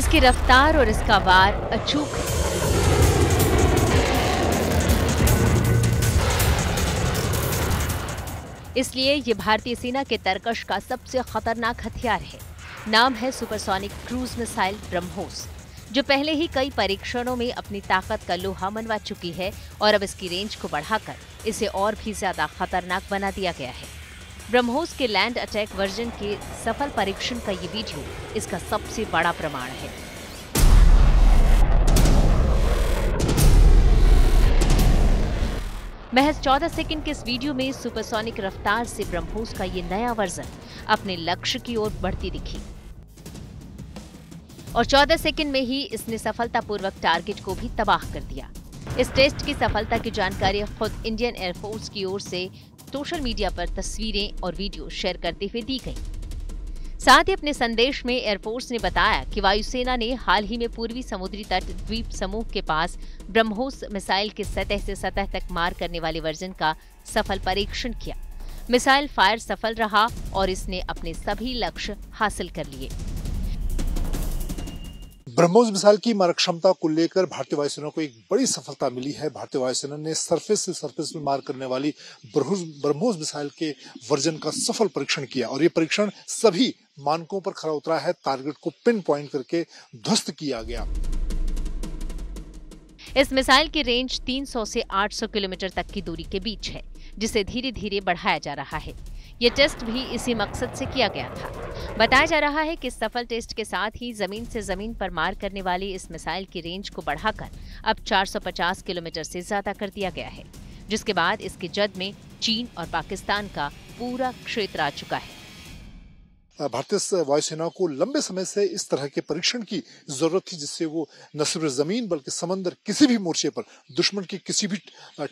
इसकी रफ्तार और इसका वार अचूक है। इसलिए ये भारतीय सेना के तरकश का सबसे खतरनाक हथियार है। नाम है सुपरसोनिक क्रूज मिसाइल ब्रह्मोस, जो पहले ही कई परीक्षणों में अपनी ताकत का लोहा मनवा चुकी है और अब इसकी रेंज को बढ़ाकर इसे और भी ज़्यादा खतरनाक बना दिया गया है। ब्रह्मोस के लैंड अटैक वर्जन के सफल परीक्षण का ये वीडियो इसका सबसे बड़ा प्रमाण है। महज 14 सेकंड के इस वीडियो में सुपरसोनिक रफ्तार से ब्रह्मोस का ये नया वर्जन अपने लक्ष्य की ओर बढ़ती दिखी। और 14 सेकंड में ही इसने सफलतापूर्वक टारगेट को भी तबाह कर दिया। इस टेस्ट की सफलता की जानकारी खुद इंडियन एयरफोर्स की ओर से सोशल मीडिया पर तस्वीरें और वीडियो शेयर करते हुए दी गई। साथ ही अपने संदेश में एयरफोर्स ने बताया कि वायुसेना ने हाल ही में पूर्वी समुद्री तट द्वीप समूह के पास ब्रह्मोस मिसाइल के सतह से सतह तक मार करने वाले वर्जन का सफल परीक्षण किया। मिसाइल फायर सफल रहा और इसने अपने सभी लक्ष्य हासिल कर लिए। ब्रह्मोस मिसाइल की मारक क्षमता को लेकर भारतीय वायुसेना को एक बड़ी सफलता मिली है। भारतीय वायुसेना ने सरफेस से सरफेस में मार करने वाली ब्रह्मोस मिसाइल के वर्जन का सफल परीक्षण किया और ये परीक्षण सभी मानकों पर खरा उतरा है। टारगेट को पिन पॉइंट करके ध्वस्त किया गया। इस मिसाइल की रेंज 300 से 800 किलोमीटर तक की दूरी के बीच है, जिसे धीरे धीरे बढ़ाया जा रहा है। ये टेस्ट भी इसी मकसद से किया गया था। बताया जा रहा है कि सफल टेस्ट के साथ ही ज़मीन से ज़मीन पर मार करने वाली इस मिसाइल की रेंज को बढ़ाकर अब 450 किलोमीटर से ज़्यादा कर दिया गया है, जिसके बाद इसके जद में चीन और पाकिस्तान का पूरा क्षेत्र आ चुका है। भारतीय वायुसेना को लंबे समय से इस तरह के परीक्षण की ज़रूरत थी जिससे वो न सिर्फ़ ज़मीन बल्कि समंदर किसी भी मोर्चे पर दुश्मन के किसी भी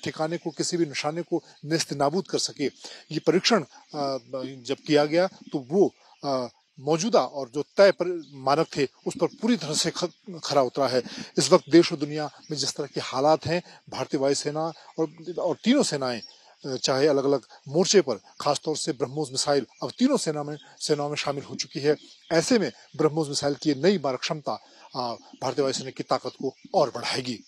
ठिकाने को किसी भी निशाने को नेस्त नाबूद कर सके। ये परीक्षण जब किया गया तो वो मौजूदा और जो तय पर मानक थे उस पर पूरी तरह से खरा उतरा है। इस वक्त देश और दुनिया में जिस तरह के हालात हैं भारतीय वायुसेना और, और तीनों सेनाएँ चाहे अलग अलग मोर्चे पर खासतौर से ब्रह्मोस मिसाइल अब तीनों सेना में सेनाओं में शामिल हो चुकी है। ऐसे में ब्रह्मोस मिसाइल की नई मारक क्षमता भारतीय वायुसेना की ताकत को और बढ़ाएगी।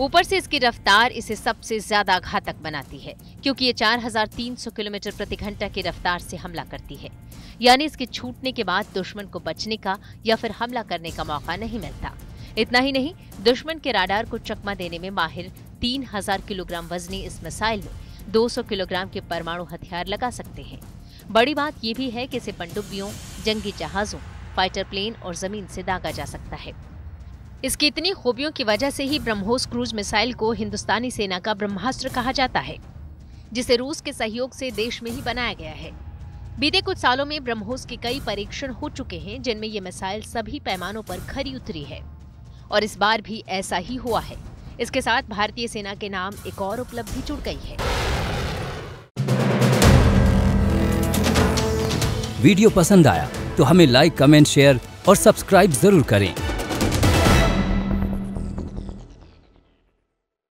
ऊपर से इसकी रफ्तार इसे सबसे ज़्यादा घातक बनाती है क्योंकि ये 4,300 किलोमीटर प्रति घंटा की रफ्तार से हमला करती है। यानी इसके छूटने के बाद दुश्मन को बचने का या फिर हमला करने का मौका नहीं मिलता। इतना ही नहीं दुश्मन के राडार को चकमा देने में माहिर 3000 किलोग्राम वजनी इस मिसाइल में 200 किलोग्राम के परमाणु हथियार लगा सकते हैं। बड़ी बात यह भी है कि इसे पनडुब्बियों, जंगी जहाजों, फाइटर प्लेन और ज़मीन से दागा जा सकता है। इसकी इतनी खूबियों की वजह से ही ब्रह्मोस क्रूज मिसाइल को हिंदुस्तानी सेना का ब्रह्मास्त्र कहा जाता है, जिसे रूस के सहयोग से देश में ही बनाया गया है। बीते कुछ सालों में ब्रह्मोस के कई परीक्षण हो चुके हैं, जिनमें ये मिसाइल सभी पैमानों पर खरी उतरी है, और इस बार भी ऐसा ही हुआ है। इसके साथ भारतीय सेना के नाम एक और उपलब्धि जुड़ गई है। वीडियो पसंद आया तो हमें लाइक कमेंट शेयर और सब्सक्राइब ज़रूर करें।